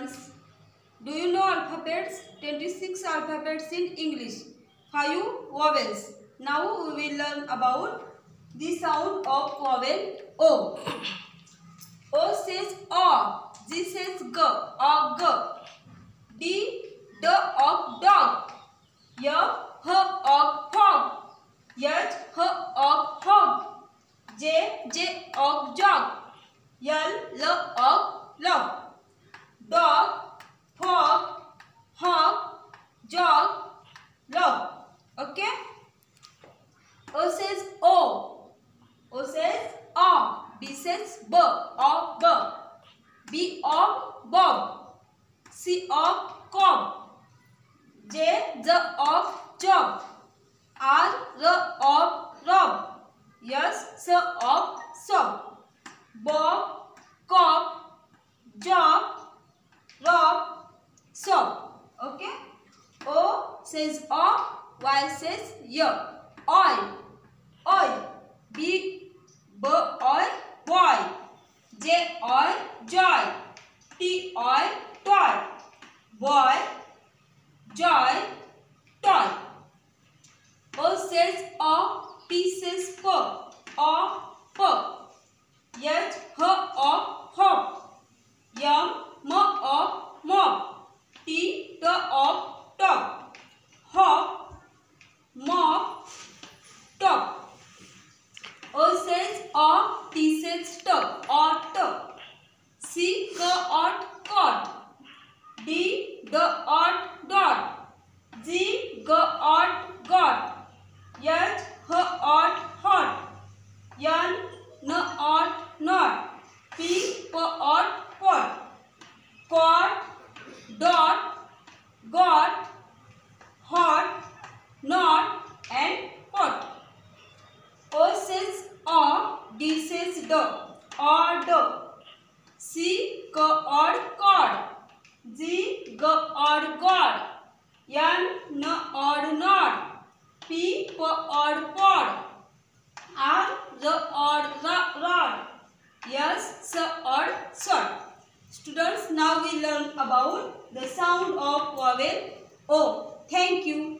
students. Do you know alphabets? 26 alphabets in English. 5 vowels. Now we will learn about the sound of vowel O. O says O. G says G or G. D, D of dog. Y, H of hog. H, H of hog. J, J of jog. L, L of log. Dog, hog, hog, jog, log. Okay? O says O. O says O. B says B or B. B Bob. C of Cob. J, J of Job. R, R of Rob. S, S of Sob. Bob, Cob, Job, Rob, Sob. Okay? O says O, Y says Y. Oil, oil. B, B, boy. J, joy. T, toy. Boy, joy, toy. O says O, P says P. O, P. H, H of hop. M, M of mop. T, T of top. Hop, mop, top. O says O, T says T or T. C, K or cot. D, D or dot. G, G or got. H, H or hot. N, N or not. P, P or pot. Cot, dot, got, hot, not and pot. O says O, D says D or D. C, K or cord. G, G or god. N, N or nod. P, P or pod. R, R ra- rod. S, S or sword. Students, now we learn about the sound of vowel O. Thank you.